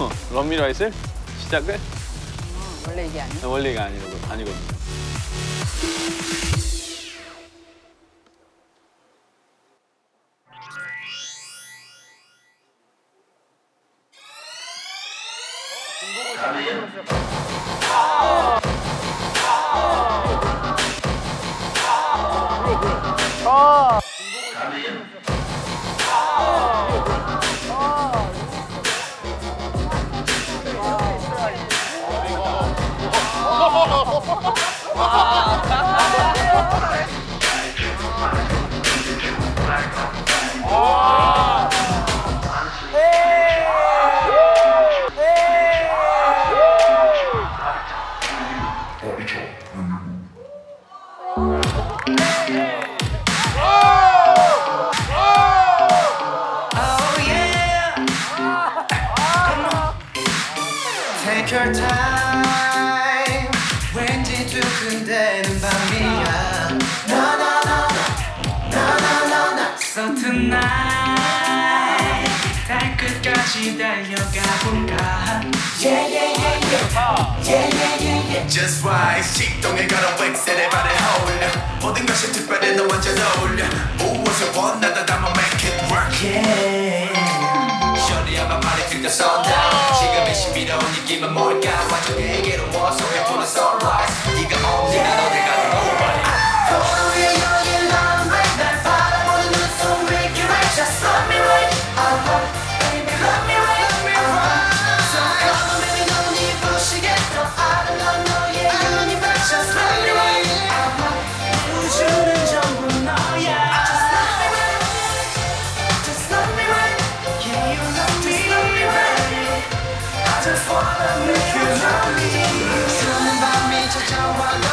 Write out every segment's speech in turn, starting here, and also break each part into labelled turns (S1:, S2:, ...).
S1: 어, 런미라이슬 시작을
S2: 원래 이게 아니야?
S1: 원래 이게 아니고 아니거든요.
S3: Oh Take your time. 왠지 두근대는 밤이야. No no. So tonight 달 끝까지 달려가 볼까? Yeah yeah yeah yeah. Yeah yeah yeah yeah.
S4: Just right 식동에 걸어 웩셀에 발을 홀려 모든 것이 특별해 너 완전 어울려 무엇을 원하다 담아 make it work
S3: Yeah.
S4: Shorty 아마 말이 들려 sundown 지금의 신비로운 느낌은 뭘까 완전 내게
S3: just wanna make you love me 수많은 밤이 찾아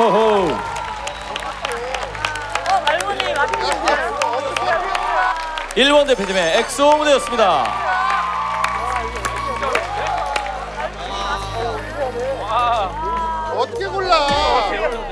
S1: 호호. 일본 대표팀의 엑소 무대였습니다.
S5: 어떻게 골라?